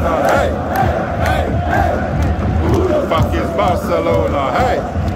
fuck is Barcelona? Hey, who the fuck is Barcelona? Hey.